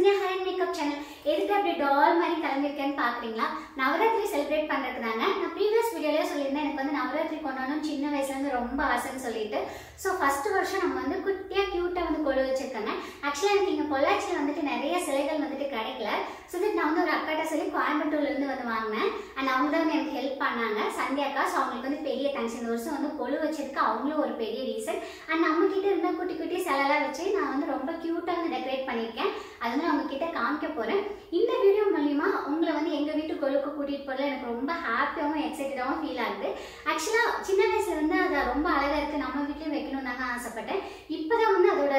Sandhya hair and makeup channel எதுக்கு அப்படி டால் மாதிரி கிளம்பியிருக்கேன்னு பார்க்குறீங்களா? நவராத்திரி செலிப்ரேட் பண்ணுறதுக்கு தாங்க நான் ப்ரீவியஸ் வீடியோலேயே சொல்லியிருந்தேன். எனக்கு வந்து நவராத்திரி கொண்டாடணும் சின்ன வயசுலேருந்து ரொம்ப ஆசைன்னு சொல்லிட்டு. ஸோ ஃபர்ஸ்ட் வருஷம் நம்ம வந்து குட்டியாக க்யூட்டாக வந்து கொடு வச்சிருக்காங்க. ஆக்சுவலாக எனக்கு இங்கே பொள்ளாச்சியில் வந்துட்டு நிறைய சிலைகள் வந்துட்டு கிடைக்கல. ஸோ வந்து நான் வந்து ஒரு அக்காட்ட சொல்லி கோயம்புத்தூர்லேருந்து வந்து வாங்கினேன். அண்ட் அவங்க தான் வந்து எனக்கு ஹெல்ப் பண்ணாங்க. சந்தியாக்கா ஸோ அவங்களுக்கு வந்து பெரிய தேங்க்ஸ் இந்த வருஷம் வந்து கொழு வச்சதுக்கு அவங்களும் ஒரு பெரிய ரீசன் அண்ட் நம்ம கிட்ட இருந்த குட்டி குட்டி சிலைலாம் வச்சு நான் வந்து ரொம்ப க்யூட்டாக வந்து டெக்கரேட் பண்ணியிருக்கேன். அது வந்து அவங்க கிட்ட காமிக்க போகிறேன் இந்த வீடியோ மூலிமா உங்களை வந்து எங்கள் வீட்டு கொழுக்கு கூட்டிகிட்டு போகிறதுல எனக்கு ரொம்ப ஹாப்பியாகவும் எக்ஸைட்டடாகவும் ஃபீல் ஆகுது. ஆக்சுவலாக சின்ன வயசுல இருந்து அது ரொம்ப அழகாக இருக்குது நம்ம வீட்லேயும் வைக்கணும் தாங்க ஆசைப்பட்டேன். இப்போ தான் வந்து அதோட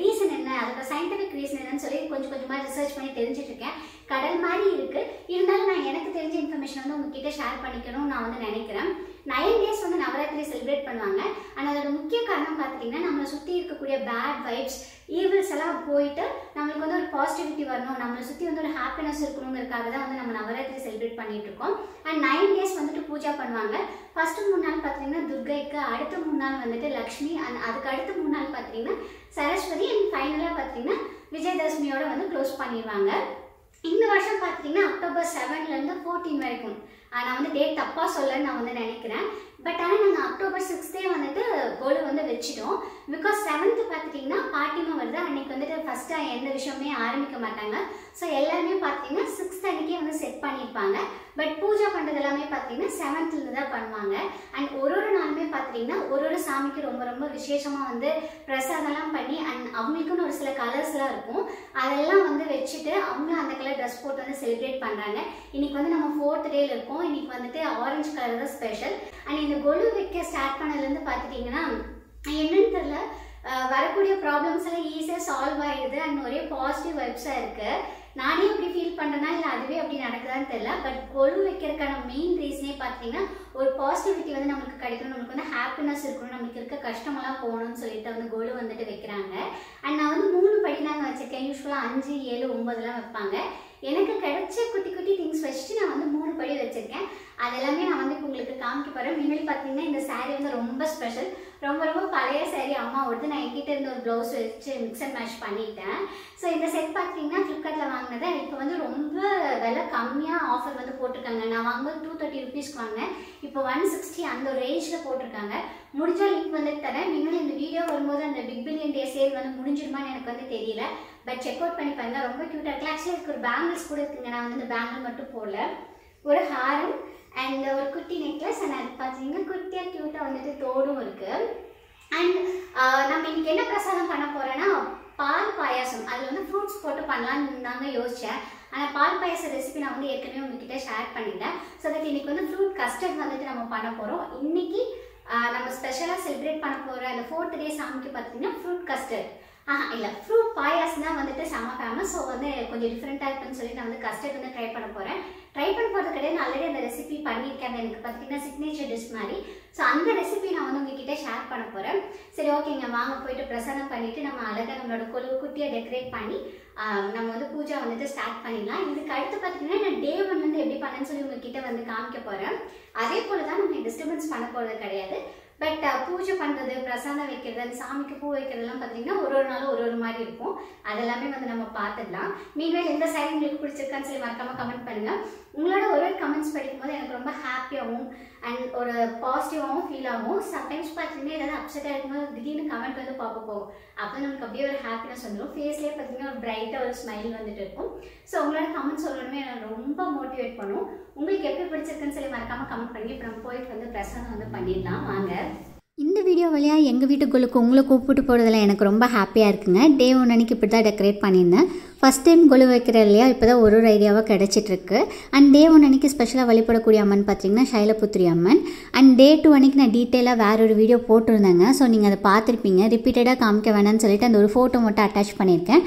ரீசன் என்ன அதோட சயின்டிஃபிக் ரீசன் என்னன்னு சொல்லி கொஞ்சம் கொஞ்சமாக ரிசர்ச் பண்ணி தெரிஞ்சுட்டு இருக்கேன். கடல் மாதிரி இருக்கு. இருந்தாலும் நான் எனக்கு தெரிஞ்ச இன்ஃபர்மேஷன் வந்து உங்ககிட்ட ஷேர் பண்ணிக்கணும்னு நான் வந்து நினைக்கிறேன். நைன் டேஸ் வந்து நவராத்திரி செலிப்ரேட் பண்ணுவாங்க. ஆனால் அதோட முக்கிய காரணம் பார்த்துட்டிங்கன்னா நம்மளை சுற்றி இருக்கக்கூடிய பேட் வைப்ஸ் ஈவில்ஸ் எல்லாம் போயிட்டு நம்மளுக்கு வந்து ஒரு பாசிட்டிவிட்டி வரணும். நம்மளை சுற்றி வந்து ஒரு ஹாப்பினஸ் இருக்கணுங்கிறதுக்காக தான் வந்து நம்ம நவராத்திரி செலிப்ரேட் பண்ணிட்டு இருக்கோம். அண்ட் நைன் டேஸ் வந்துட்டு பூஜா பண்ணுவாங்க. ஃபர்ஸ்ட் மூணு நாள் பார்த்தீங்கன்னா துர்கைக்கு அடுத்த மூணு நாள் வந்துட்டு லக்ஷ்மி அண்ட் அதுக்கு அடுத்த மூணு நாள் பார்த்தீங்கன்னா சரஸ்வதி அண்ட் ஃபைனலாக பார்த்தீங்கன்னா விஜயதசமியோட வந்து க்ளோஸ் பண்ணிடுவாங்க. இந்த வருஷம் பார்த்தீங்கன்னா அக்டோபர் செவன்லேருந்து ஃபோர்டீன் வரைக்கும். நான் வந்து டேட் தப்பாக சொல்லன்னு நான் வந்து நினைக்கிறேன். பட் ஆனால் நாங்கள் அக்டோபர் சிக்ஸ்த்தே வந்துட்டு கோல் வந்து வச்சிட்டோம். பிகாஸ் செவன்த்து பார்த்துட்டிங்கன்னா பாட்டிமா வருது. அன்னைக்கு வந்துட்டு ஃபஸ்ட்டாக எந்த விஷயமே ஆரம்பிக்க மாட்டாங்க. ஸோ எல்லாருமே பார்த்தீங்கன்னா சிக்ஸ்த் அன்னைக்கே வந்து செட் பண்ணியிருப்பாங்க பட் பூஜை பண்ணுறது எல்லாமே பார்த்தீங்கன்னா செவன்த்லேருந்து தான் பண்ணுவாங்க. அண்ட் ஒரு ஒரு நாளுமே பார்த்தீங்கன்னா ஒரு ஒரு சாமிக்கு ரொம்ப ரொம்ப விசேஷமாக வந்து பிரசாதம்லாம் பண்ணி அண்ட் அவங்களுக்குன்னு ஒரு சில கலர்ஸ்லாம் இருக்கும். அதெல்லாம் வந்து வச்சுட்டு அவங்களும் அந்த கலர் ட்ரெஸ் போட்டு வந்து செலிப்ரேட் பண்ணுறாங்க இன்றைக்கி வந்து நம்ம ஃபோர்த் டேல இருக்கோம். இன்றைக்கி வந்துட்டு ஆரஞ்சு கலர் தான் ஸ்பெஷல் அண்ட் இந்த கொலு வைக்க ஸ்டார்ட் பண்ணதுலேருந்து பார்த்துட்டிங்கன்னா என்னன்னு தெரில வரக்கூடிய ப்ராப்ளம்ஸ் எல்லாம் ஈஸியாக சால்வ் ஆகிடுது அண்ட் ஒரே பாசிட்டிவ் வைப்ஸாக இருக்குது நானே அப்படி ஃபீல் பண்ணுறேன்னா இல்லை அதுவே அப்படி நடக்குதான்னு தெரில பட் கொழு வைக்கிறதுக்கான மெயின் ரீசனே பார்த்தீங்கன்னா ஒரு பாசிட்டிவிட்டி வந்து நம்மளுக்கு கிடைக்கணும். நம்மளுக்கு வந்து ஹாப்பினஸ் இருக்கணும். நம்மளுக்கு இருக்க கஷ்டமெல்லாம் போகணும்னு சொல்லிட்டு வந்து கொழு வந்துட்டு வைக்கிறாங்க. அண்ட் நான் வந்து மூணு படி நாங்கள் வச்சுருக்கேன். யூஸ்வலாக அஞ்சு ஏழு ஒம்பதுலாம் வைப்பாங்க. எனக்கு கிடைச்ச குட்டி குட்டி திங்ஸ் வச்சுட்டு நான் வந்து மூணு படி வச்சுருக்கேன். அது எல்லாமே நான் வந்து இப்போ உங்களுக்கு காமிக்க போகிறேன் முன்னாடி பார்த்தீங்கன்னா இந்த saree வந்து ரொம்ப ஸ்பெஷல் ரொம்ப ரொம்ப பழைய saree அம்மாவோடது. நான் என்கிட்ட இருந்து ஒரு ப்ளவுஸ் வச்சு மிக்ஸ் அண்ட் மேட்ச் பண்ணிட்டேன். ஸோ இந்த செட் பார்த்தீங்கன்னா ஃப்ளிப்கார்ட்டில் வாங்கினது. இப்போ வந்து ரொம்ப விலை கம்மியாக ஆஃபர் வந்து போட்டிருக்காங்க. நான் வாங்கும்போது டூ தேர்ட்டி ருபீஸ்க்கு வாங்கினேன். இப்போ ஒன் சிக்ஸ்டி அந்த ஒரு ரேஞ்சில் போட்டிருக்காங்க. முடிஞ்சால் லிங்க் வந்து தரேன். நீங்களும் இந்த வீடியோ வரும்போது அந்த பிக் பில்லியன் டே சேல் வந்து முடிஞ்சிருமான்னு எனக்கு வந்து தெரியல. பட் செக் அவுட் பண்ணி பாருங்க. ரொம்ப க்யூட்டாக இருக்கு. ஆக்சுவலி இதுக்கு ஒரு பேங்கிள்ஸ் கூட இருக்குங்க. நான் வந்து இந்த பேங்கிள் மட்டும் போடல. ஒரு ஹாரம் அண்ட் ஒரு குட்டி நெக்லஸ் அண்ட் அது பார்த்தீங்கன்னா குட்டியாக க்யூட்டாக வந்துட்டு தோடும் இருக்குது அண்ட் நம்ம இன்னைக்கு என்ன பிரசாதம் பண்ண போகிறேன்னா பால் பாயாசம். அதில் வந்து ஃப்ரூட்ஸ் போட்டு பண்ணலான்னு தாங்க யோசித்தேன் ஆனால் பால் பாயச ரெசிபி நான் வந்து ஏற்கனவே உங்ககிட்ட ஷேர் பண்ணிட்டேன். ஸோ தட் இன்றைக்கி வந்து ஃப்ரூட் கஸ்டர்ட் வந்துட்டு நம்ம பண்ண போகிறோம் இன்னைக்கு நம்ம ஸ்பெஷலாக செலிப்ரேட் பண்ண போகிற அந்த ஃபோர்த் டே சாமிக்கு பார்த்தீங்கன்னா ஃப்ரூட் கஸ்டர்ட் ஆஹா இல்லை. ஃப்ரூட் பாயாஸ் தான் வந்துட்டு செம்ம ஃபேமஸ் ஸோ வந்து கொஞ்சம் டிஃப்ரெண்ட்டாக இருக்குன்னு சொல்லி நான் வந்து கஸ்டர்ட் வந்து ட்ரை பண்ண போகிறேன் ட்ரை பண்ண போகிறது கிடையாது. ஆல்ரெடி அந்த ரெசிபி பண்ணியிருக்கேன். அது எனக்கு பார்த்தீங்கன்னா சிக்னேச்சர் டிஷ் மாதிரி. ஸோ அந்த ரெசிபி நான் வந்து உங்ககிட்ட ஷேர் பண்ண போகிறேன் சரி ஓகேங்க வாங்க. போயிட்டு பிரசன்னம் பண்ணிவிட்டு நம்ம அழகாக நம்மளோட கொழு குட்டியை டெக்கரேட் பண்ணி நம்ம வந்து பூஜா வந்துட்டு ஸ்டார்ட் பண்ணிடலாம். இதுக்கு அடுத்து பார்த்தீங்கன்னா நான் டே ஒன் வந்து எப்படி பண்ணேன்னு சொல்லி உங்ககிட்ட வந்து காமிக்க போகிறேன் அதே போல் தான் நம்ம டிஸ்டர்பன்ஸ் பண்ண போகிறது கிடையாது. பட் uh, பூஜை பண்ணுறது பிரசாதம் வைக்கிறது அந்த சாமிக்கு பூ வைக்கிறதெல்லாம் பார்த்தீங்கன்னா ஒரு ஒரு நாளும் ஒரு ஒரு மாதிரி இருக்கும். அதெல்லாமே வந்து நம்ம பார்த்துடலாம் மீன்வேல் எந்த சாரி உங்களுக்கு பிடிச்சிருக்கான்னு சொல்லி மறக்காமல் கமெண்ட் பண்ணுங்கள் உங்களோட ஒரு ஒரு கமெண்ட்ஸ் படிக்கும்போது எனக்கு ரொம்ப ஹாப்பியாகவும் அண்ட் ஒரு பாசிட்டிவாகவும் ஃபீல் ஆகும். சம்டைம்ஸ் பார்த்தீங்கன்னா ஏதாவது அப்செட்டாக இருக்கும்போது திடீர்னு கமெண்ட் வந்து பார்க்க போகும். அப்போ நமக்கு அப்படியே ஒரு ஹாப்பினஸ் வந்துடும் ஃபேஸ்லேயே பார்த்தீங்கன்னா ஒரு பிரைட்டாக ஒரு ஸ்மைல் வந்துட்டு இருக்கும். ஸோ உங்களோட கமெண்ட்ஸ் சொல்லணுமே எனக்கு ரொம்ப மோட்டிவேட் பண்ணும். உங்களுக்கு எப்படி பிடிச்சிருக்குன்னு சொல்லி மறக்காமல் கமெண்ட் பண்ணி அப்புறம் போயிட்டு வந்து பிரசனம் வந்து பண்ணிடலாம். வாங்க. இந்த வீடியோ வழியாக எங்கள் வீட்டுக்குள்ளுக்கு உங்களை கூப்பிட்டு போகிறதுல எனக்கு ரொம்ப ஹாப்பியாக இருக்குங்க. டே ஒன் அன்னைக்கு இப்படி தான் டெக்கரேட் பண்ணியிருந்தேன். ஃபஸ்ட் டைம் கொலு வைக்கிற இல்லையா இப்போ தான் ஒரு ஒரு ஐடியாவாக கிடச்சிட்ருக்கு அண்ட் டே ஒன் அன்னைக்கு ஸ்பெஷலாக வழிபடக்கூடிய அம்மன் பார்த்தீங்கன்னா சைலபுத்திரி அம்மன். அண்ட் டே டூ அன்னைக்கு நான் டீட்டெயிலாக வேற ஒரு வீடியோ போட்டிருந்தேங்க. ஸோ நீங்கள் அதை பார்த்துருப்பீங்க. ரிப்பீட்டடாக காமிக்க வேணாம்னு சொல்லிட்டு அந்த ஒரு ஃபோட்டோ மட்டும் அட்டாச் பண்ணியிருக்கேன்.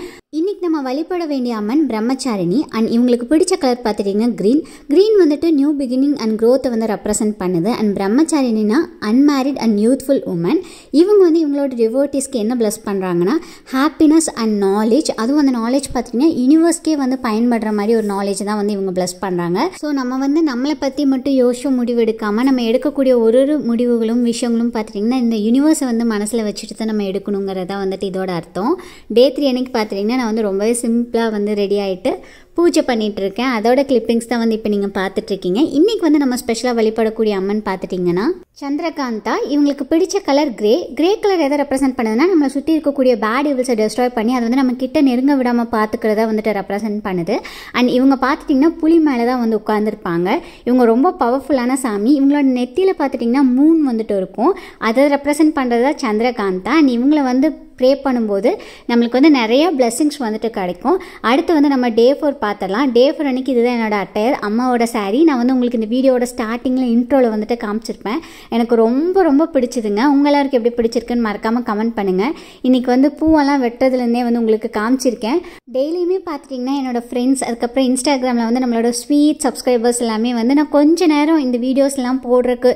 நம்ம வழிபட வேண்டிய அம்மன் பிரம்மச்சாரிணி அண்ட் இவங்களுக்கு பிடிச்ச கலர் பார்த்துட்டிங்கன்னா க்ரீன் க்ரீன் வந்துட்டு நியூ பிகினிங் அண்ட் க்ரோத்தை வந்து ரெப்ரசன்ட் பண்ணுது. அண்ட் பிரம்மச்சாரினா அன்மேரிட் அண்ட் யூத்ஃபுல் உமன் இவங்க வந்து இவங்களோட டிவோட்டிஸ்க்கு என்ன ப்ளஸ் பண்ணுறாங்கன்னா ஹாப்பினஸ் அண்ட் நாலேஜ் அதுவும் அந்த நாலேஜ் பார்த்தீங்கன்னா யூனிவர்ஸ்க்கே வந்து பயன்படுற மாதிரி ஒரு நாலேஜ் தான் வந்து இவங்க ப்ளஸ் பண்ணுறாங்க ஸோ நம்ம வந்து நம்மளை பற்றி மட்டும் யோசிச்சு முடிவு எடுக்காமல் நம்ம எடுக்கக்கூடிய ஒரு ஒரு முடிவுகளும் விஷயங்களும் பார்த்துட்டிங்கன்னா இந்த யூனிவர்ஸை வந்து மனசில் வச்சுட்டு தான் நம்ம எடுக்கணுங்கிறதா வந்துட்டு இதோட அர்த்தம். டே த்ரீ அன்னைக்கு பார்த்துட்டிங்கன்னா நான் வந்து ரொம்பவே சிம்பிளாக வந்து ரெடி ஆகிட்டு பூஜை பண்ணிட்டு இருக்கேன் அதோட கிளிப்பிங்ஸ் தான் வந்து இப்போ நீங்கள் பார்த்துட்ருக்கீங்க இன்றைக்கி வந்து நம்ம ஸ்பெஷலாக வழிபடக்கூடிய அம்மன் பார்த்துட்டிங்கன்னா சந்திரகாந்தா இவங்களுக்கு பிடிச்ச கலர் கிரே கிரே கலர் எதை ரெப்ரசென்ட் பண்ணுதுன்னா நம்மளை சுற்றி இருக்கக்கூடிய பேட் இவல்ஸை டெஸ்ட்ராய் பண்ணி அதை வந்து நம்ம கிட்ட நெருங்க விடாமல் பார்த்துக்கிறதா வந்துட்டு ரெப்ரசென்ட் பண்ணுது. அண்ட் இவங்க பார்த்துட்டிங்கன்னா புலி மேலே தான் வந்து உட்காந்துருப்பாங்க இவங்க ரொம்ப பவர்ஃபுல்லான சாமி. இவங்களோட நெத்தியில் பார்த்துட்டிங்கன்னா மூன் வந்துட்டு இருக்கும். அதை ரெப்ரசென்ட் பண்ணுறது தான் சந்திரகாந்தா. அண்ட் இவங்களை வந்து ப்ரே பண்ணும்போது நம்மளுக்கு வந்து நிறையா பிளெஸ்ஸிங்ஸ் வந்துட்டு கிடைக்கும். அடுத்து வந்து நம்ம டே ஃபோர் பார்த்துடலாம் டே ஃபோர் அன்றைக்கி இதுதான் என்னோட அட்டையர் அம்மாவோட சாரீ நான் வந்து உங்களுக்கு இந்த வீடியோட ஸ்டார்டிங்கில் இன்ட்ரோவில் வந்துட்டு காமிச்சிருப்பேன். எனக்கு ரொம்ப ரொம்ப பிடிச்சதுங்க. உங்களாருக்கு எப்படி பிடிச்சிருக்குன்னு மறக்காமல் கமெண்ட் பண்ணுங்கள் இன்றைக்கி வந்து பூவெல்லாம் வெட்டுறதுலேருந்தே வந்து உங்களுக்கு காமிச்சிருக்கேன். டெய்லியுமே பார்த்துட்டிங்கன்னா என்னோட ஃப்ரெண்ட்ஸ் அதுக்கப்புறம் இன்ஸ்டாகிராமில் வந்து நம்மளோட ஸ்வீட் சப்ஸ்கிரைபர்ஸ் எல்லாமே வந்து நான் கொஞ்ச நேரம் இந்த வீடியோஸ்லாம் போடுறதுக்கு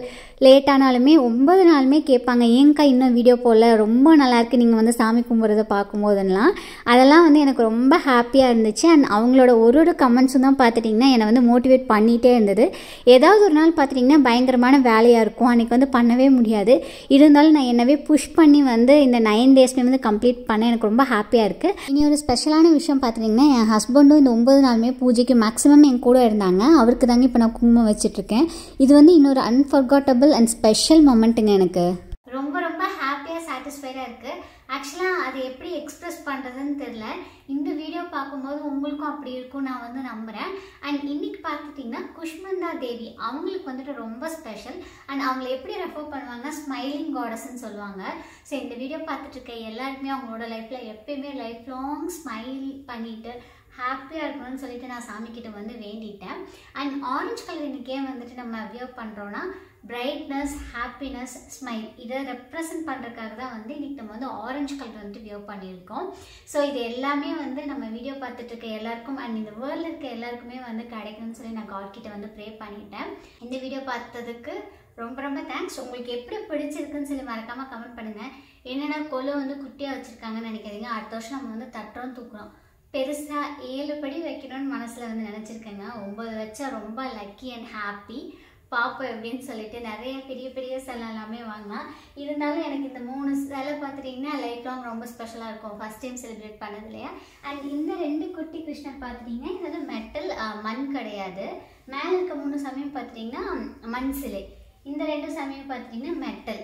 லேட் ஆனாலுமே ஒன்பது நாளுமே கேட்பாங்க ஏங்கா இன்னும் வீடியோ போடல? ரொம்ப நல்லாயிருக்கு நீங்கள் வந்து சாமி கும்பிட்றத பார்க்கும்போதெல்லாம் அதெல்லாம் வந்து எனக்கு ரொம்ப ஹாப்பியாக இருந்துச்சு. அண்ட் அவங்களோட ஒரு ஒரு கமெண்ட்ஸும் தான் பார்த்துட்டிங்கன்னா என்னை வந்து மோட்டிவேட் பண்ணிகிட்டே இருந்தது. ஏதாவது ஒரு நாள் பார்த்துட்டிங்கன்னா பயங்கரமான வேலையாக இருக்கும். அன்றைக்கி வந்து பண்ணவே முடியாது. இருந்தாலும் நான் என்னவே புஷ் பண்ணி வந்து இந்த நைன் டேஸ்மே வந்து கம்ப்ளீட் பண்ண எனக்கு ரொம்ப ஹாப்பியாக இருக்குது இனி ஒரு ஸ்பெஷலான விஷயம் பார்த்துட்டிங்கன்னா என் ஹஸ்பண்டும் இந்த ஒம்பது நாளுமே பூஜைக்கு மேக்ஸிமம் என் கூட இருந்தாங்க. அவருக்கு தாங்க இப்போ நான் குங்குமம் வச்சுட்ருக்கேன். இது வந்து இன்னொரு அன்ஃபர்காட்டபிள் அண்ட் ஸ்பெஷல் மொமெண்ட்டுங்க எனக்கு. ரொம்ப ரொம்ப ஹாப்பியாக சாட்டிஸ்ஃபைடாக இருக்குது ஆக்சுவலாக அது எப்படி எக்ஸ்பிரஸ் பண்ணுறதுன்னு தெரில இந்த வீடியோ பார்க்கும்போது உங்களுக்கும் அப்படி இருக்கும் நான் வந்து நம்புகிறேன் அண்ட் இன்னைக்கு பார்த்துட்டிங்கன்னா குஷ்மந்தா தேவி அவங்களுக்கு வந்துட்டு ரொம்ப ஸ்பெஷல் அண்ட் அவங்கள எப்படி ரெஃபர் பண்ணுவாங்க ஸ்மைலிங் காடஸ்ன்னு சொல்லுவாங்க. ஸோ இந்த வீடியோ பார்த்துட்டு இருக்க எல்லாருக்குமே அவங்களோட லைஃப்பில் எப்பயுமே லைஃப் லாங் ஸ்மைல் பண்ணிட்டு ஹாப்பியாக இருக்கணும்னு சொல்லிட்டு நான் சாமிக்கிட்ட வந்து வேண்டிட்டேன். அண்ட் ஆரஞ்சு கலர் இன்னைக்கு ஏன் வந்துட்டு நம்ம வியர் பண்ணுறோன்னா பிரைட்னஸ் ஹாப்பினஸ் ஸ்மைல் இதை ரெப்ரசன்ட் பண்ணுறதுக்காக தான் வந்து இன்றைக்கி நம்ம வந்து ஆரஞ்சு கலர் வந்துட்டு வியோ பண்ணியிருக்கோம். ஸோ இது எல்லாமே வந்து நம்ம வீடியோ பார்த்துட்டு இருக்க எல்லாருக்கும் அண்ட் இந்த வேர்ல்டில் இருக்க எல்லாருக்குமே வந்து கிடைக்கும்னு சொல்லி நான் காட்கிட்ட வந்து ப்ரே பண்ணிட்டேன். இந்த வீடியோ பார்த்ததுக்கு ரொம்ப ரொம்ப தேங்க்ஸ் உங்களுக்கு எப்படி பிடிச்சிருக்குன்னு சொல்லி மறக்காமல் கமெண்ட் பண்ணுங்கள் என்னென்ன கொலு வந்து குட்டியாக வச்சுருக்காங்கன்னு நினைக்கிறீங்க அடுத்த வருஷம் நம்ம வந்து தட்டுறோம் தூக்குறோம். பெருசாக ஏழு படி வைக்கணும்னு மனசில் வந்து நினச்சிருக்கேங்க. ஒம்பது வச்சா ரொம்ப லக்கி அண்ட் ஹாப்பி பார்ப்போம் எப்படின்னு சொல்லிட்டு நிறைய பெரிய பெரிய சிலை எல்லாமே வாங்கினா இருந்தாலும் எனக்கு இந்த மூணு சிலை பார்த்துட்டிங்கன்னா லைஃப் லாங் ரொம்ப ஸ்பெஷலாக இருக்கும். ஃபஸ்ட் டைம் செலிப்ரேட் பண்ணது இல்லையா? அண்ட் இந்த ரெண்டு குட்டி கிருஷ்ணர் பார்த்துட்டிங்கன்னா இது வந்து மெட்டல் மண் கிடையாது. மேலே இருக்க மூணு சமயம் பார்த்துட்டிங்கன்னா மண் சிலை. இந்த ரெண்டு சமயம் பார்த்துட்டிங்கன்னா மெட்டல்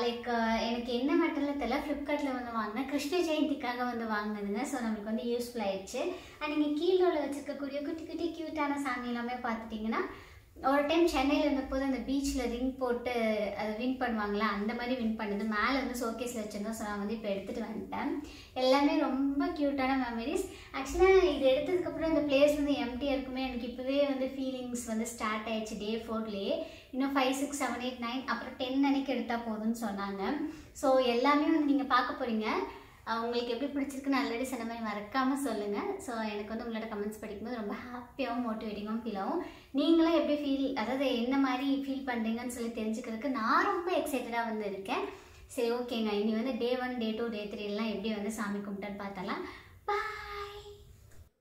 லைக் எனக்கு என்ன மெட்டலில் தெரியல. ஃப்ளிப்கார்ட்டில் வந்து வாங்கினேன். கிருஷ்ண ஜெயந்திக்காக வந்து வாங்கினதுங்க. ஸோ நம்மளுக்கு வந்து யூஸ்ஃபுல் ஆயிடுச்சு. அண்ட் நீங்கள் கீழே வச்சுருக்கக்கூடிய குட்டி குட்டி க்யூட்டான சாமி எல்லாமே பார்த்துட்டிங்கன்னா ஒரு டைம் சென்னையில் இருந்தபோது அந்த பீச்சில் ரிங் போட்டு அதை வின் பண்ணுவாங்களா? அந்த மாதிரி வின் பண்ணது. மேலே வந்து ஷோகேஸில் வச்சுருந்தோம். ஸோ நான் வந்து இப்போ எடுத்துகிட்டு வந்துட்டேன். எல்லாமே ரொம்ப க்யூட்டான மெமரிஸ் ஆக்சுவலாக இது எடுத்ததுக்கப்புறம் இந்த பிளேஸ் வந்து எம்டியாக இருக்குமே. எனக்கு இப்போவே வந்து ஃபீலிங்ஸ் வந்து ஸ்டார்ட் ஆயிடுச்சு டே ஃபோர்லேயே இன்னும் five six seven eight nine அப்புறம் டென் அன்னைக்கு எடுத்தால் போதும்னு சொன்னாங்க. ஸோ எல்லாமே வந்து நீங்கள் பார்க்க போகிறீங்க உங்களுக்கு எப்படி பிடிச்சிருக்குன்னு ஆல்ரெடி சொன்ன மாதிரி மறக்காமல் சொல்லுங்கள் ஸோ எனக்கு வந்து உங்களோட கமெண்ட்ஸ் படிக்கும்போது ரொம்ப ஹாப்பியாகவும் மோட்டிவேட்டிங்காகவும் ஃபீல் ஆகும். நீங்களும் எப்படி ஃபீல் அதாவது என்ன மாதிரி ஃபீல் பண்ணுறீங்கன்னு சொல்லி தெரிஞ்சுக்கிறதுக்கு நான் ரொம்ப எக்ஸைட்டடாக வந்து இருக்கேன். சரி ஓகேங்க இனி வந்து டே ஒன் டே டூ டே த்ரீலாம் எப்படி வந்து சாமி கும்பிட்டான்னு பார்த்தலாம் பா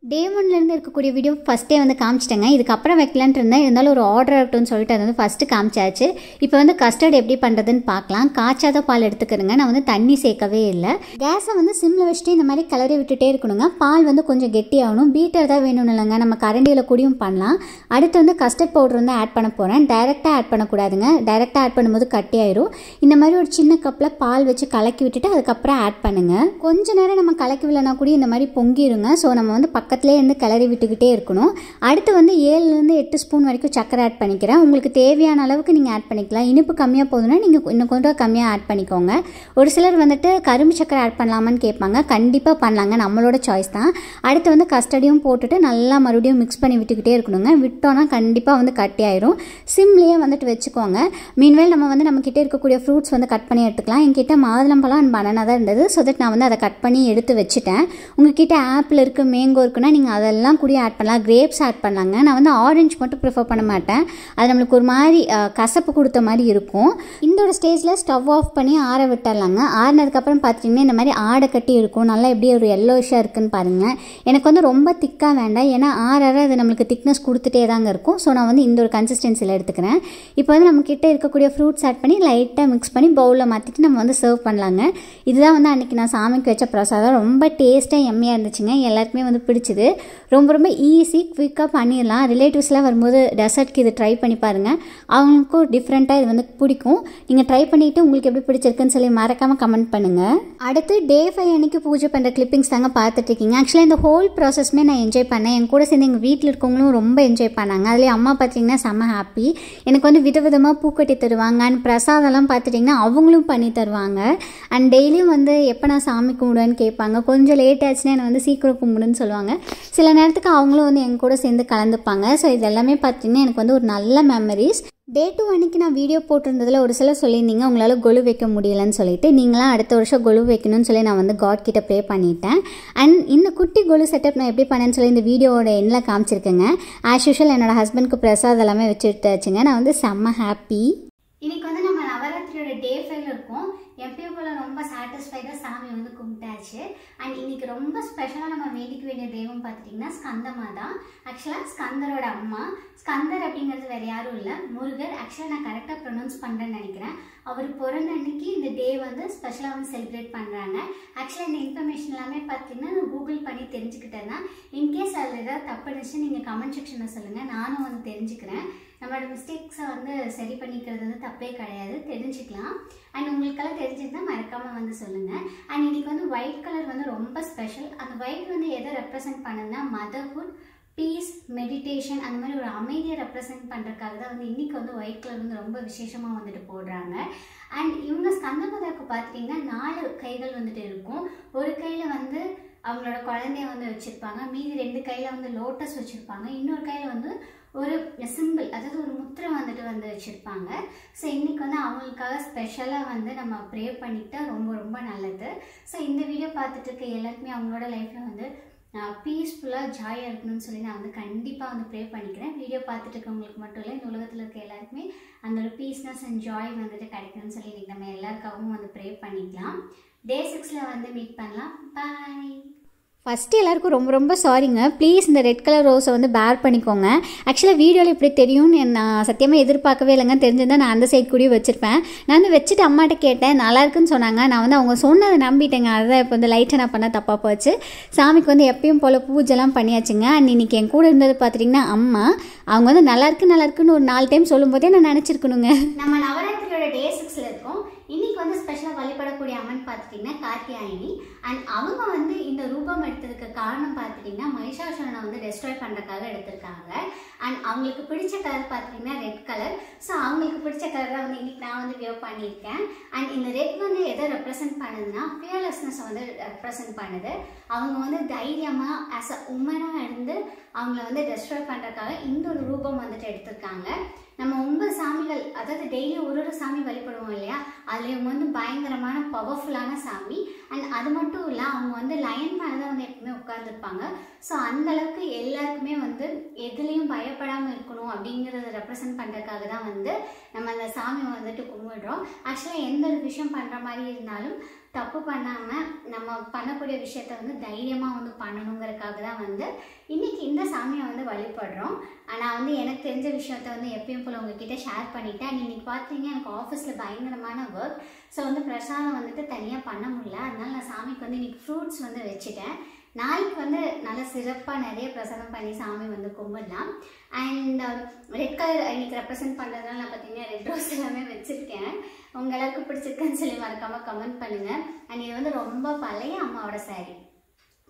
டே ஒன்லேருந்து இருக்கக்கூடிய வீடியோ ஃபஸ்ட்டே வந்து காமிச்சிட்டேங்க. இதுக்கப்புறம் வைக்கலான்ட்டு இருந்தேன். இருந்தாலும் ஒரு ஆர்டர் ஆகட்டும்னு சொல்லிட்டு அது வந்து ஃபஸ்ட்டு காமிச்சாச்சு. இப்போ வந்து கஸ்டர்ட் எப்படி பண்ணுறதுன்னு பார்க்கலாம். காய்ச்சாத பால் எடுத்துக்கிறேங்க நான் வந்து தண்ணி சேர்க்கவே இல்லை. கேஸை வந்து சிம்மில் வச்சுட்டு இந்த மாதிரி கிளறி விட்டுட்டே இருக்கணுங்க. பால் வந்து கொஞ்சம் கெட்டியாகணும் பீட்டர் தான் வேணும்னு இல்லைங்க. நம்ம கரண்டியில் கூடியும் பண்ணலாம். அடுத்து வந்து கஸ்டர்ட் பவுடர் வந்து ஆட் பண்ண போகிறேன் டைரெக்டாக ஆட் பண்ணக்கூடாதுங்க. டைரெக்டாக ஆட் பண்ணும்போது கட்டியாயிரும் இந்த மாதிரி ஒரு சின்ன கப்பில் பால் வச்சு கலக்கி விட்டுட்டு அதுக்கப்புறம் ஆட் பண்ணுங்கள் கொஞ்ச நேரம் நம்ம கலக்கி விடலனா கூட இந்த மாதிரி பொங்கிருங்க. ஸோ நம்ம வந்து பக்கத்துலேயே இருந்து கிளறி விட்டுக்கிட்டே இருக்கணும். அடுத்து வந்து ஏழுலேருந்து எட்டு ஸ்பூன் வரைக்கும் சக்கரை ஆட் பண்ணிக்கிறேன். உங்களுக்கு தேவையான அளவுக்கு நீங்கள் ஆட் பண்ணிக்கலாம். இனிப்பு கம்மியாக போதுன்னா நீங்கள் இன்னும் கொஞ்சம் கம்மியாக ஆட் பண்ணிக்கோங்க. ஒரு சிலர் வந்துட்டு கரும்பு சக்கரை ஆட் பண்ணலாமான்னு கேட்பாங்க. கண்டிப்பாக பண்ணலாங்க. நம்மளோட சாய்ஸ் தான். அடுத்து வந்து கஸ்டடியும் போட்டுட்டு நல்லா மறுபடியும் மிக்ஸ் பண்ணி விட்டுக்கிட்டே இருக்கணுங்க. விட்டோன்னா கண்டிப்பாக வந்து கட்டி ஆயிரும். சிம்லேயே வந்துட்டு வச்சுக்கோங்க. மீன்வேல் நம்ம வந்து நம்மக்கிட்ட இருக்கக்கூடிய ஃப்ரூட்ஸ் வந்து கட் பண்ணி எடுத்துக்கலாம். என்கிட்ட மாதுளம்பழம் அண்ட் பனானா தான் இருந்தது. ஸோ தட் நான் வந்து அதை கட் பண்ணி எடுத்து வச்சுட்டேன். உங்ககிட்ட ஆப்பிள் இருக்குது மேங்கோ இருக்குது இருக்குன்னா நீங்கள் அதெல்லாம் கூட ஆட் பண்ணலாம். கிரேப்ஸ் ஆட் பண்ணலாங்க. நான் வந்து ஆரஞ்சு மட்டும் ப்ரிஃபர் பண்ண மாட்டேன். அது நம்மளுக்கு ஒரு மாதிரி கசப்பு கொடுத்த மாதிரி இருக்கும். இந்த ஸ்டேஜில் ஸ்டவ் ஆஃப் பண்ணி ஆற விட்டுறலாங்க. ஆறினதுக்கப்புறம் பார்த்தீங்கன்னா இந்த மாதிரி ஆடை கட்டி இருக்கும். நல்லா எப்படி ஒரு எல்லோஷாக இருக்குன்னு பாருங்கள் எனக்கு வந்து ரொம்ப திக்காக வேண்டாம். ஏன்னா ஆற அது நம்மளுக்கு திக்னஸ் கொடுத்துட்டே தாங்க இருக்கும். ஸோ நான் வந்து இந்த ஒரு கன்சிஸ்டன்சியில் எடுத்துக்கிறேன். இப்போ வந்து நம்மக்கிட்ட இருக்கக்கூடிய ஃப்ரூட்ஸ் ஆட் பண்ணி லைட்டாக மிக்ஸ் பண்ணி பவுலில் மாற்றிட்டு நம்ம வந்து சர்வ் பண்ணலாங்க. இதுதான் வந்து அன்றைக்கி நான் சாமிக்கு வச்ச பிரசாதம். ரொம்ப டேஸ்ட்டாக எம்மையாக இருந்துச்சுங்க. எல்லாருக்குமே வந்து பிடிச்சிது ரொம்ப ரொம்ப ஈஸி குயிக்காக பண்ணிடலாம். ரிலேட்டிவ்ஸ்லாம் வரும்போது டெசர்ட்க்கு இது ட்ரை பண்ணி பாருங்கள் அவங்களுக்கும் டிஃப்ரெண்ட்டாக இது வந்து பிடிக்கும். நீங்கள் ட்ரை பண்ணிவிட்டு உங்களுக்கு எப்படி பிடிச்சிருக்குன்னு சொல்லி மறக்காமல் கமெண்ட் பண்ணுங்கள் அடுத்து டே ஃபைவ் அன்னைக்கு பூஜை பண்ணுற கிளிப்பிங்ஸ் தாங்க பார்த்துட்ருக்கீங்க ஆக்சுவலாக இந்த ஹோல் ப்ராசஸ்மே நான் என்ஜாய் பண்ணேன். என் கூட சேர்ந்து எங்கள் வீட்டில் இருக்கவங்களும் ரொம்ப என்ஜாய் பண்ணாங்க. அதுலேயும் அம்மா பார்த்தீங்கன்னா செம்ம ஹாப்பி எனக்கு வந்து விதவிதமாக பூக்கட்டி தருவாங்க. அண்ட் பிரசாதம்லாம் பார்த்துட்டிங்கன்னா அவங்களும் பண்ணி தருவாங்க. அண்ட் டெய்லியும் வந்து எப்போ நான் சாமி கும்பிடுவேன்னு கேட்பாங்க. கொஞ்சம் லேட் ஆச்சுன்னா என்னை வந்து சீக்கிரம் கும்பிடுன்னு சொல்லுவாங்க. சில நேரத்துக்கு அவங்களும் வந்து எங்கள் கூட சேர்ந்து கலந்துப்பாங்க. ஸோ இது எல்லாமே பார்த்தீங்கன்னா எனக்கு வந்து ஒரு நல்ல மெமரிஸ் டே டூ அன்றைக்கி நான் வீடியோ போட்டிருந்ததில் ஒரு சில சொல்லியிருந்தீங்க உங்களால் கொலு வைக்க முடியலன்னு சொல்லிட்டு. நீங்களாம் அடுத்த வருஷம் கொலு வைக்கணும்னு சொல்லி நான் வந்து காட் கிட்ட ப்ரே பண்ணிட்டேன். அண்ட் இந்த குட்டி கொலு செட்டப் நான் எப்படி பண்ணேன்னு சொல்லி இந்த வீடியோவோட எண்ணில் காமிச்சிருக்கேங்க. ஆஸ் யூஷுவல் என்னோட ஹஸ்பண்ட்க்கு பிரசாத் எல்லாமே வச்சுட்டாச்சுங்க. நான் வந்து செம்ம ஹாப்பி இன்னைக்கு வந்து நம்ம நவராத்திரியோட டே ஃபைவ்ல இருக்கோம். எப்பயும் போல ரொம்ப சாட்டிஸ்ஃபைடாக சாமி வந்து கும்பிட்டாச்சு. அண்ட் இன்னைக்கு ரொம்ப ஸ்பெஷலாக நம்ம வேண்டிக்க வேண்டிய தெய்வம் பார்த்துட்டிங்கன்னா ஸ்கந்தமா தான் ஆக்சுவலாக ஸ்கந்தரோட அம்மா. ஸ்கந்தர் அப்படிங்கிறது வேறு யாரும் இல்லை. முருகர். ஆக்சுவலாக நான் கரெக்டாக ப்ரொனவுன்ஸ் பண்ணுறேன்னு நினைக்கிறேன். அவர் பிறந்த அன்னைக்கு இந்த டே வந்து ஸ்பெஷலாக வந்து செலிப்ரேட் பண்ணுறாங்க ஆக்சுவலாக இந்த இன்ஃபர்மேஷன் எல்லாமே பார்த்தீங்கன்னா நான் கூகுள் பண்ணி தெரிஞ்சுக்கிட்டேன் தான். இன்கேஸ் அதில் ஏதாவது தப்பு இருந்துச்சு நீங்கள் கமெண்ட் செக்ஷனில் சொல்லுங்கள் நானும் வந்து தெரிஞ்சுக்கிறேன். நம்மளோட மிஸ்டேக்ஸை வந்து சரி பண்ணிக்கிறது வந்து தப்பே கிடையாது. தெரிஞ்சுக்கலாம். அண்ட் உங்களுக்கெல்லாம் தெரிஞ்சிருந்தால் மறக்காமல் வந்து சொல்லுங்கள் அண்ட் இன்னைக்கு வந்து ஒயிட் கலர் வந்து ரொம்ப ஸ்பெஷல் அந்த ஒயிட் வந்து எதை ரெப்ரசன்ட் பண்ணுதுன்னா மதர்ஹுட் பீஸ் மெடிடேஷன் அந்த மாதிரி ஒரு அமைதியை ரெப்ரசென்ட் பண்ணுறதுக்காக தான் வந்து இன்னைக்கு வந்து ஒயிட் கலர் வந்து ரொம்ப விசேஷமாக வந்துட்டு போடுறாங்க. அண்ட் இவங்க ஸ்கந்தமதருக்கு பார்த்தீங்கன்னா நாலு கைகள் வந்துட்டு இருக்கும். ஒரு கையில் வந்து அவங்களோட குழந்தைய வந்து வச்சுருப்பாங்க. மீதி ரெண்டு கையில் வந்து லோட்டஸ் வச்சுருப்பாங்க. இன்னொரு கையில் வந்து ஒரு சிம்பிள் அதாவது ஒரு முத்திரை வந்துட்டு வந்து வச்சுருப்பாங்க. ஸோ இன்றைக்கி வந்து அவங்களுக்காக ஸ்பெஷலாக வந்து நம்ம ப்ரே பண்ணிக்கிட்டா ரொம்ப ரொம்ப நல்லது. ஸோ இந்த வீடியோ பார்த்துட்டு இருக்க எல்லாருக்குமே அவங்களோட லைஃப்பில் வந்து பீஸ்ஃபுல்லாக ஜாயாக இருக்கணும்னு சொல்லி நான் வந்து கண்டிப்பாக வந்து ப்ரே பண்ணிக்கிறேன். வீடியோ பார்த்துட்டு இருக்கவங்களுக்கு மட்டும் இல்லை இந்த உலகத்தில் இருக்க எல்லாருக்குமே அந்த ஒரு பீஸ்னஸ் அண்ட் ஜாய் வந்துட்டு கிடைக்கணும்னு சொல்லி இன்றைக்கி நம்ம எல்லாருக்காகவும் வந்து ப்ரே பண்ணிக்கலாம். டே சிக்ஸில் வந்து மீட் பண்ணலாம். பாய் ஃபஸ்ட்டு எல்லாருக்கும் ரொம்ப ரொம்ப சாரிங்க ப்ளீஸ் இந்த ரெட் கலர் ரோஸை வந்து பேர் பண்ணிக்கோங்க. ஆக்சுவலாக வீடியோவில் இப்படி தெரியும்னு நான் சத்தியமாக எதிர்பார்க்கவே இல்லைங்க. தெரிஞ்சிருந்தால் நான் அந்த சைட் கூடயும் வச்சுருப்பேன். நான் வந்து வச்சுட்டு அம்மாட்ட கேட்டேன் நல்லா இருக்குன்னு சொன்னாங்க. நான் வந்து அவங்க சொன்னதை நம்பிட்டேங்க. அதுதான் இப்போ வந்து லைட்டை நான் பண்ண தப்பாக போச்சு. சாமிக்கு வந்து எப்பயும் போல் பூஜைலாம் பண்ணியாச்சுங்க. அண்ட் இன்றைக்கி என் கூட இருந்தது பார்த்துட்டிங்கன்னா அம்மா. அவங்க வந்து நல்லாயிருக்கு நல்லாயிருக்குன்னு ஒரு நாலு டைம் சொல்லும்போதே நான் நினச்சிருக்கணுங்க. நம்ம நவராத்திரியோட டே சிக்ஸில் இன்னைக்கு வந்து ஸ்பெஷலாக வழிபடக்கூடிய அம்மன் பார்த்துட்டிங்கன்னா கார்த்தியாயினி அண்ட் அவங்க வந்து இந்த ரூபம் எடுத்ததுக்கு காரணம் பார்த்துட்டிங்கன்னா மகிஷாசுரனை வந்து டெஸ்ட்ராய் பண்ணுறதுக்காக எடுத்திருக்காங்க. அண்ட் அவங்களுக்கு பிடிச்ச கலர் பார்த்துட்டிங்கன்னா ரெட் கலர் ஸோ அவங்களுக்கு பிடிச்ச கலர் தான் வந்து இன்னைக்கு நான் வந்து வியோ பண்ணியிருக்கேன். அண்ட் இந்த ரெட் வந்து எதை ரெப்ரசன்ட் பண்ணுதுன்னா ஃபியர்லெஸ்னஸ் வந்து ரெப்ரசன்ட் பண்ணுது. அவங்க வந்து தைரியமாக ஆஸ் அ உமனாக இருந்து அவங்கள வந்து டெஸ்ட்ராய் பண்ணுறதுக்காக இந்த ஒரு ரூபம் வந்துட்டு எடுத்திருக்காங்க. நம்ம ஒன்பது சாமிகள் அதாவது டெய்லி ஒரு ஒரு சாமி வழிபடுவோம் இல்லையா? அதில் இவங்க வந்து பயங்கரமான பவர்ஃபுல்லான சாமி. அண்ட் அது மட்டும் இல்லை அவங்க வந்து லயன் மேலே தான் வந்து எப்பவுமே உட்காந்துருப்பாங்க ஸோ அந்த அளவுக்கு எல்லாருக்குமே வந்து எதுலேயும் பயப்படாமல் இருக்கணும் அப்படிங்கிறத ரெப்ரசன்ட் பண்ணுறதுக்காக தான் வந்து நம்ம அந்த சாமியை வந்துட்டு கும்பிடுறோம். ஆக்சுவலாக எந்த ஒரு விஷயம் பண்ணுற மாதிரி இருந்தாலும் தப்பு பண்ணாமல் நம்ம பண்ணக்கூடிய விஷயத்த வந்து தைரியமாக வந்து பண்ணணுங்கிறதுக்காக தான் வந்து இன்றைக்கி இந்த சாமியை வந்து வழிபடுறோம். நான் வந்து எனக்கு தெரிஞ்ச விஷயத்த வந்து எப்பயும் போல் உங்ககிட்ட ஷேர் பண்ணிட்டேன். அண்ட் இன்னைக்கு பார்த்தீங்க எனக்கு ஆஃபீஸில் பயங்கரமான ஒர்க் ஸோ வந்து பிரசாதம் வந்துட்டு தனியாக பண்ண முடியல. அதனால நான் சாமிக்கு வந்து இன்றைக்கி ஃப்ரூட்ஸ் வந்து வச்சுட்டேன். நாளைக்கு வந்து நல்ல சிறப்பாக நிறைய பிரசனம் பண்ணி சாமி வந்து கும்பிடலாம். அண்ட் ரெட் கலர் இன்னைக்கு ரெப்ரசென்ட் பண்ணுறதுனால நான் பார்த்தீங்கன்னா ரெட் ரோஸ் எல்லாமே வச்சுருக்கேன். உங்கள் எல்லாருக்கும் பிடிச்சிருக்குன்னு சொல்லி மறக்காமல் கமெண்ட் பண்ணுங்கள் அண்ட் இது வந்து ரொம்ப பழைய அம்மாவோட saree.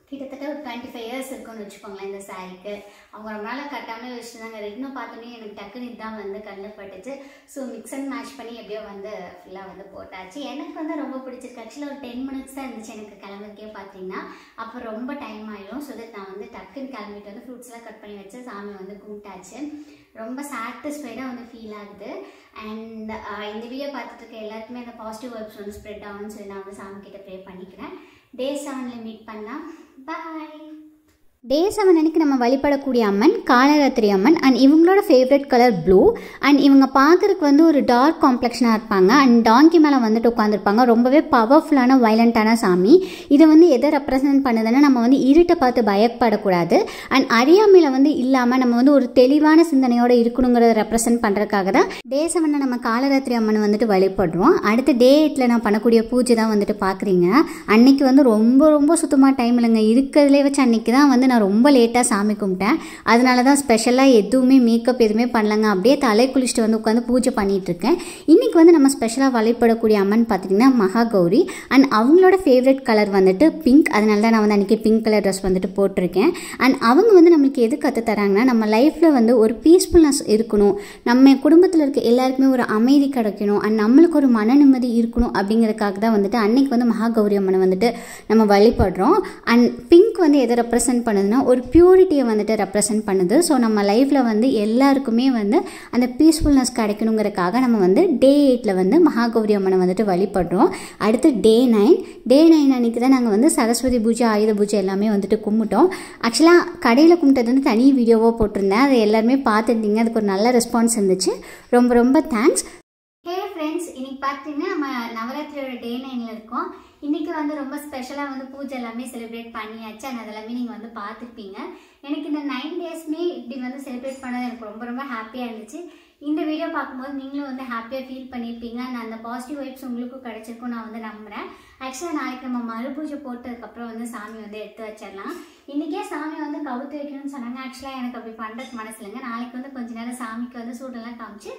கிட்டத்தட்ட ஒரு டுவெண்ட்டி ஃபைவ் இயர்ஸ் இருக்கும்னு வச்சுக்கோங்களேன் இந்த சாரீக்கு அவங்க ரொம்ப நாளாக கட்டாமல் வச்சுருந்தாங்க ரெட்னு பார்த்தோன்னே எனக்கு டக்குன்னு இதுதான் வந்து கண்ணில் பட்டுச்சு. ஸோ மிக்ஸ் அண்ட் மேட்ச் பண்ணி எப்படியோ வந்து ஃபுல்லாக வந்து போட்டாச்சு. எனக்கு வந்து ரொம்ப பிடிச்சிருக்கு. ஆக்சுவலாக ஒரு டென் மினிட்ஸ் தான் இருந்துச்சு எனக்கு கிளம்புறக்கே பார்த்தீங்கன்னா. அப்போ ரொம்ப டைம் ஆயிடும் ஸோ தட் நான் வந்து டக்குன்னு கிளம்பிட்டு வந்து ஃப்ரூட்ஸ்லாம் கட் பண்ணி வச்சு சாமி வந்து கும்பிட்டாச்சு. ரொம்ப சாட்டிஸ்ஃபைடாக வந்து ஃபீல் ஆகுது. அண்ட் இந்த வீடியோ பார்த்துட்டு இருக்க எல்லாருக்குமே அந்த பாசிட்டிவ் வைப்ஸ் வந்து ஸ்ப்ரெட் ஆகும்னு சொல்லி நான் வந்து சாமி கிட்ட ப்ரே பண்ணிக்கிறேன். டே செவனில் மீட் பண்ணால் பாய் டே செவன் அன்னைக்கு நம்ம வழிபடக்கூடிய அம்மன் காலராத்திரி அம்மன் அண்ட் இவங்களோட ஃபேவரட் கலர் ப்ளூ அண்ட் இவங்க பார்க்குறதுக்கு வந்து ஒரு டார்க் காம்ப்ளெக்ஷனாக இருப்பாங்க. அண்ட் டாங்கி மேலே வந்துட்டு உட்காந்துருப்பாங்க ரொம்பவே பவர்ஃபுல்லான வைலண்ட்டான சாமி. இதை வந்து எதை ரெப்ரசன்ட் பண்ணுதுன்னா நம்ம வந்து இருட்டை பார்த்து பயப்படக்கூடாது. அண்ட் அறியாமையில் வந்து இல்லாமல் நம்ம வந்து ஒரு தெளிவான சிந்தனையோடு இருக்கணுங்கிறத ரெப்ரசன்ட் பண்ணுறதுக்காக தான் டே செவனில் நம்ம காலராத்திரி அம்மன் வந்துட்டு வழிபடுறோம். அடுத்து டே எயிட்டில் நான் பண்ணக்கூடிய பூஜை தான் வந்துட்டு பார்க்குறீங்க அன்னைக்கு வந்து ரொம்ப ரொம்ப சுத்தமாக டைம் இல்லைங்க. இருக்கிறதுலே வச்சு அன்னைக்கு தான் வந்து நான் ரொம்ப லேட்டாக சாமி கும்பிட்டேன். அதனால தான் ஸ்பெஷலாக எதுவுமே மேக்கப் எதுவுமே பண்ணலங்க. அப்படியே தலை குளிச்சுட்டு வந்து உட்காந்து பூஜை பண்ணிட்டு இருக்கேன். இன்றைக்கி வந்து நம்ம ஸ்பெஷலாக வழிபடக்கூடிய அம்மன் பார்த்திங்கன்னா மகா கௌரி அண்ட் அவங்களோட ஃபேவரட் கலர் வந்துட்டு பிங்க் அதனால தான் நான் வந்து அன்றைக்கி பிங்க் கலர் ட்ரெஸ் வந்துட்டு போட்டிருக்கேன். அண்ட் அவங்க வந்து நம்மளுக்கு எது கற்று தராங்கன்னா நம்ம லைஃப்பில் வந்து ஒரு பீஸ்ஃபுல்னஸ் இருக்கணும். நம்ம குடும்பத்தில் இருக்க எல்லாருக்குமே ஒரு அமைதி கிடைக்கணும். அண்ட் நம்மளுக்கு ஒரு மன நிம்மதி இருக்கணும் அப்படிங்கிறதுக்காக தான் வந்துட்டு அன்னைக்கு வந்து மகா கௌரி அம்மனை வந்துட்டு நம்ம வழிபடுறோம். அண்ட் பிங்க் வந்து எதை ரெப்ரசன்ட் பண்ணுதுன்னா ஒரு பியூரிட்டியை வந்துட்டு ரெப்ரசன்ட் பண்ணுது. ஸோ நம்ம லைஃப்பில் வந்து எல்லாருக்குமே வந்து அந்த பீஸ்ஃபுல்னஸ் கிடைக்கணுங்கிறதுக்காக நம்ம வந்து டே எயிட்டில் வந்து மகாகௌரி அம்மனை வந்துட்டு வழிபடுறோம். அடுத்து டே நைன் டே நைன் அன்றைக்கி தான் நாங்கள் வந்து சரஸ்வதி பூஜை ஆயுத பூஜை எல்லாமே வந்துட்டு கும்பிட்டோம். ஆக்சுவலாக கடையில் கும்பிட்டது வந்து தனி வீடியோவாக போட்டிருந்தேன். அதை எல்லாருமே பார்த்துருந்தீங்க. அதுக்கு ஒரு நல்ல ரெஸ்பான்ஸ் இருந்துச்சு. ரொம்ப ரொம்ப தேங்க்ஸ் ஹே ஃப்ரெண்ட்ஸ் இன்னைக்கு பார்த்தீங்கன்னா நம்ம நவராத்திரியோட டே நைனில் இருக்கோம். இன்னைக்கு வந்து ரொம்ப ஸ்பெஷலாக வந்து பூஜை எல்லாமே செலிப்ரேட் பண்ணியாச்சு. அண்ட் அதெல்லாமே நீங்கள் வந்து பார்த்துருப்பீங்க. எனக்கு இந்த நைன் டேஸ்மே இப்படி வந்து செலிப்ரேட் பண்ணது எனக்கு ரொம்ப ரொம்ப ஹாப்பியாக இருந்துச்சு. இந்த வீடியோ பார்க்கும்போது நீங்களும் வந்து ஹாப்பியாக ஃபீல் பண்ணியிருப்பீங்க நான் அந்த பாசிட்டிவ் வைப்ஸ் உங்களுக்கும் கிடைச்சிருக்கும் நான் வந்து நம்புகிறேன் ஆக்சுவலாக நாளைக்கு நம்ம மறு பூஜை போட்டதுக்கப்புறம் வந்து சாமி வந்து எடுத்து வச்சிடலாம். இன்றைக்கே சாமி வந்து கவுத்து வைக்கணும்னு சொன்னாங்க. ஆக்சுவலாக எனக்கு அப்படி பண்ணுறதுக்கு மனசு இல்லைங்க. நாளைக்கு வந்து கொஞ்ச நேரம் சாமிக்கு வந்து சூடெல்லாம் காமிச்சு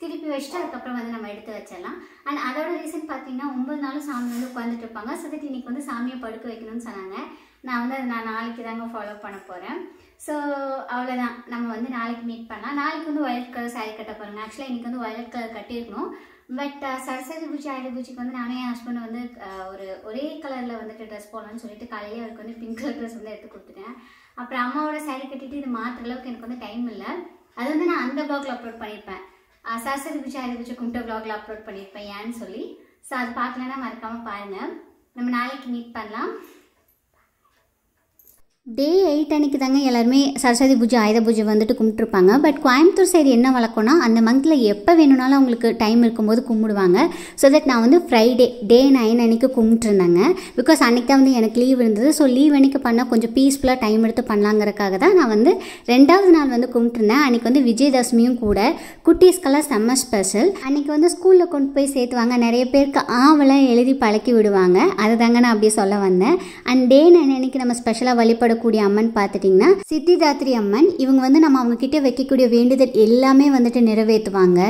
திருப்பி வச்சுட்டு அதுக்கப்புறம் வந்து நம்ம எடுத்து வச்சிடலாம். அண்ட் அதோட ரீசன் பார்த்தீங்கன்னா ஒம்பது நாளும் சாமி வந்து உட்காந்துட்டு இருப்பாங்க. ஸோ தட் இன்னைக்கு வந்து சாமியை படுக்க வைக்கணும்னு சொன்னாங்க. நான் வந்து அதை நான் நாளைக்கு தாங்க ஃபாலோ பண்ண போகிறேன் ஸோ அவ்வளோதான் நம்ம வந்து நாளைக்கு மீட் பண்ணலாம். நாளைக்கு வந்து வயலட் கலர் சாரி கட்ட போகிறேங்க ஆக்சுவலாக இன்னைக்கு வந்து வயலட் கலர் கட்டியிருக்கணும். பட் சரஸ்வதி பூஜை ஆயுத பூஜைக்கு வந்து நானே என் ஹஸ்பண்ட் வந்து ஒரு ஒரே கலரில் வந்துட்டு ட்ரெஸ் போடலாம்னு சொல்லிட்டு காலையிலே அவருக்கு வந்து பிங்க் கலர் ட்ரெஸ் வந்து எடுத்து கொடுத்துட்டேன். அப்புறம் அம்மாவோட சாரி கட்டிட்டு இது மாற்றுற அளவுக்கு எனக்கு வந்து டைம் இல்லை. அது வந்து நான் அந்த பிளாக்ல அப்லோட் பண்ணியிருப்பேன். அஹ், சரஸ்வதி பூஜை ஆயுத பூஜை கும்பிட்ட அப்லோட் பண்ணியிருப்பேன் ஏன்னு சொல்லி. ஸோ அது பார்க்கலன்னா மறக்காமல் பாருங்கள் நம்ம நாளைக்கு மீட் பண்ணலாம். டே எயிட் அன்னைக்கு தாங்க எல்லாருமே சரஸ்வதி பூஜை ஆயுத பூஜை வந்துட்டு கும்பிட்டுருப்பாங்க. பட் கோயம்புத்தூர் சைடு என்ன வழக்கம்னா அந்த மந்தில் எப்போ வேணும்னாலும் அவங்களுக்கு டைம் இருக்கும்போது கும்பிடுவாங்க. ஸோ தட் நான் வந்து ஃப்ரைடே டே நைன் அன்னைக்கு கும்பிட்டுருந்தேங்க. பிகாஸ் அன்றைக்கி தான் வந்து எனக்கு லீவ் இருந்தது. ஸோ லீவ் அன்னைக்கு பண்ணால் கொஞ்சம் பீஸ்ஃபுல்லாக டைம் எடுத்து பண்ணலாங்கிறக்காக தான் நான் வந்து ரெண்டாவது நாள் வந்து கும்பிட்டுருந்தேன். அன்றைக்கி வந்து விஜயதசமியும் கூட. குட்டீஸ்க்கெல்லாம் செம்ம ஸ்பெஷல் அன்றைக்கி வந்து ஸ்கூலில் கொண்டு போய் சேர்த்துவாங்க. நிறைய பேருக்கு ஆவெல்லாம் எழுதி பழக்கி விடுவாங்க. அதை தாங்க நான் அப்படியே சொல்ல வந்தேன். அண்ட் டே நைன் அன்னைக்கு நம்ம ஸ்பெஷலாக வழிபடக்கூடிய அம்மன் பார்த்துட்டிங்கன்னா சித்திதாத்ரி அம்மன் இவங்க வந்து நம்ம அவங்க கிட்டே வைக்கக்கூடிய வேண்டுதல் எல்லாமே வந்துட்டு நிறைவேற்றுவாங்க.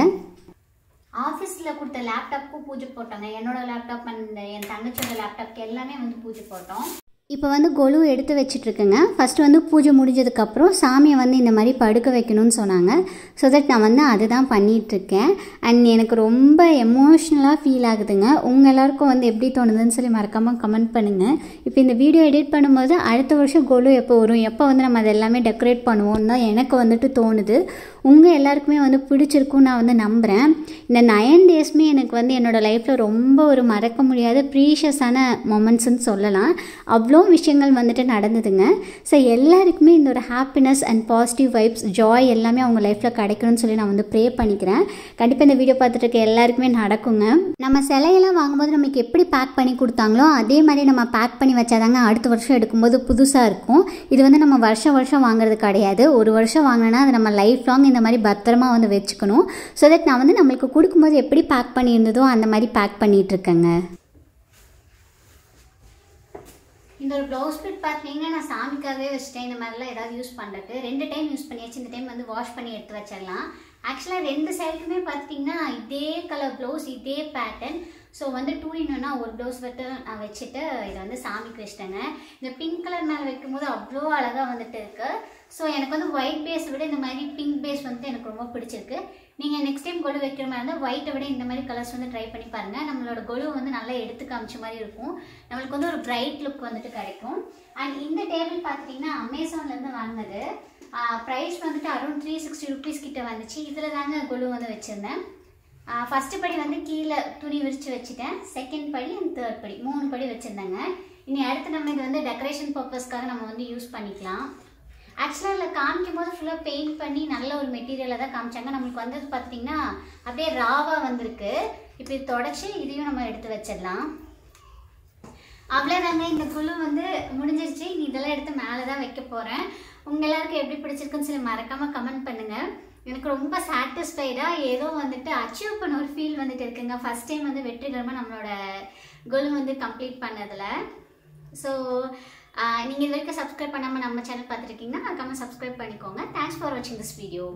ஆஃபீஸில் கொடுத்த லேப்டாப்புக்கும் பூஜை போட்டோங்க. என்னோட லேப்டாப் அண்ட் என் தங்கச்சியோட லேப்டாப்க்கு எல்லாமே வந்து பூஜை போட்டோம். இப்போ வந்து கொலு எடுத்து வச்சிட்ருக்கேங்க. ஃபஸ்ட்டு வந்து பூஜை முடிஞ்சதுக்கப்புறம் சாமியை வந்து இந்த மாதிரி படுக்க வைக்கணும்னு சொன்னாங்க. ஸோ தட் நான் வந்து அதுதான் பண்ணிகிட்ருக்கேன் அண்ட் எனக்கு ரொம்ப எமோஷ்னலாக ஃபீல் ஆகுதுங்க. உங்கள் எல்லாருக்கும் வந்து எப்படி தோணுதுன்னு சொல்லி மறக்காமல் கமெண்ட் பண்ணுங்கள் இப்போ இந்த வீடியோ எடிட் பண்ணும்போது அடுத்த வருஷம் கொலு எப்போ வரும்? எப்போ வந்து நம்ம அதை எல்லாமே டெக்கரேட் பண்ணுவோம்னு தான் எனக்கு வந்துட்டு தோணுது. உங்கள் எல்லாருக்குமே வந்து பிடிச்சிருக்கும் நான் வந்து நம்புகிறேன் இந்த நயன் டேஸ்மே எனக்கு வந்து என்னோடய லைஃப்பில் ரொம்ப ஒரு மறக்க முடியாத ப்ரீஷியஸான மொமெண்ட்ஸ்னு சொல்லலாம். அவ்வளோ விஷயங்கள் வந்துட்டு நடந்ததுங்க. ஸோ எல்லாருக்குமே இந்த ஒரு happiness and positive vibes joy எல்லாமே அவங்க லைஃப்பில் கிடைக்கணும்னு சொல்லி நான் வந்து ப்ரே பண்ணிக்கிறேன். கண்டிப்பாக இந்த வீடியோ பார்த்துட்டு இருக்க எல்லாருக்குமே நடக்குங்க. நம்ம சிலையெல்லாம் வாங்கும்போது நமக்கு எப்படி பேக் பண்ணி கொடுத்தாங்களோ அதே மாதிரி நம்ம பேக் பண்ணி வச்சாதாங்க அடுத்த வருஷம் எடுக்கும்போது புதுசாக இருக்கும். இது வந்து நம்ம வருஷம் வருஷம் வாங்குறது கிடையாது. ஒரு வருஷம் வாங்கினா அது நம்ம லைஃப் லாங் இந்த மாதிரி பத்திரமா வந்து வச்சுக்கணும். ஸோ தட் நான் வந்து நம்மளுக்கு கொடுக்கும்போது எப்படி பேக் பண்ணியிருந்ததோ அந்த மாதிரி பேக் பண்ணிகிட்ருக்கேங்க இருக்கேங்க. இந்த ஒரு ப்ளவுஸ் பிட் பார்த்தீங்கன்னா நான் சாமிக்காகவே வச்சுட்டேன். இந்த மாதிரிலாம் ஏதாவது யூஸ் பண்ணுறது ரெண்டு டைம் யூஸ் பண்ணியாச்சு. இந்த டைம் வந்து வாஷ் பண்ணி எடுத்து வச்சிடலாம். ஆக்சுவலாக ரெண்டு சைடுக்குமே பார்த்தீங்கன்னா இதே கலர் ப்ளவுஸ் இதே பேட்டர்ன் ஸோ வந்து டூ இன்னொன்னா ஒரு ப்ளவுஸ் மட்டும் நான் வச்சுட்டு இதை வந்து சாமிக்கு வச்சுட்டேங்க. இந்த பிங்க் கலர் மேலே வைக்கும்போது அவ்வளோ அழகாக வந்துட்டு இருக்குது ஸோ எனக்கு வந்து ஒயிட் பேஸை விட இந்த மாதிரி பிங்க் பேஸ் வந்து எனக்கு ரொம்ப பிடிச்சிருக்கு. நீங்கள் நெக்ஸ்ட் டைம் கொலு வைக்கிற மாதிரி இருந்தால் ஒயிட்டை விட இந்த மாதிரி கலர்ஸ் வந்து ட்ரை பண்ணி பாருங்கள் நம்மளோட கொலு வந்து நல்லா எடுத்து காமிச்ச மாதிரி இருக்கும். நம்மளுக்கு வந்து ஒரு பிரைட் லுக் வந்துட்டு கிடைக்கும். அண்ட் இந்த டேபிள் பார்த்துட்டிங்கன்னா அமேசான்லேருந்து வாங்கினது. ப்ரைஸ் வந்துட்டு அரௌண்ட் த்ரீ சிக்ஸ்டி ருபீஸ் கிட்ட வந்துச்சு. இதில் தாங்க கொலு வந்து வச்சுருந்தேன். ஃபஸ்ட்டு படி வந்து கீழே துணி விரித்து வச்சுட்டேன். செகண்ட் படி அண்ட் தேர்ட் படி. மூணு படி வச்சுருந்தேங்க. இனி அடுத்து நம்ம இது வந்து டெக்கரேஷன் பர்பஸ்க்காக நம்ம வந்து யூஸ் பண்ணிக்கலாம். ஆக்சுவலாக இல்லை காமிக்கும் போது ஃபுல்லாக பெயிண்ட் பண்ணி நல்ல ஒரு மெட்டீரியலாக தான் காமிச்சாங்க. நம்மளுக்கு வந்தது பார்த்தீங்கன்னா அப்படியே ராவாக வந்திருக்கு. இப்போ இது தொடச்சி இதையும் நம்ம எடுத்து வச்சிடலாம். அவ்வளோதாங்க இந்த குழு வந்து முடிஞ்சிருச்சு. நீ இதெல்லாம் எடுத்து மேலே தான் வைக்க போகிறேன் உங்கள் எல்லாருக்கும் எப்படி பிடிச்சிருக்குன்னு சொல்லி மறக்காமல் கமெண்ட் பண்ணுங்கள் எனக்கு ரொம்ப சாட்டிஸ்ஃபைடாக ஏதோ வந்துட்டு அச்சீவ் பண்ண ஒரு ஃபீல் வந்துட்டு இருக்குங்க. ஃபஸ்ட் டைம் வந்து வெற்றிகரமாக நம்மளோட குழு வந்து கம்ப்ளீட் பண்ணதில். ஸோ நீங்கள் இது வரைக்கும் சப்ஸ்கிரைப் பண்ணாமல் நம்ம சேனல் பார்த்துருக்கீங்கன்னா மறக்காமல் சப்ஸ்கிரைப் பண்ணிக்கோங்க. தேங்க்ஸ் ஃபார் வாட்சிங் திஸ் வீடியோ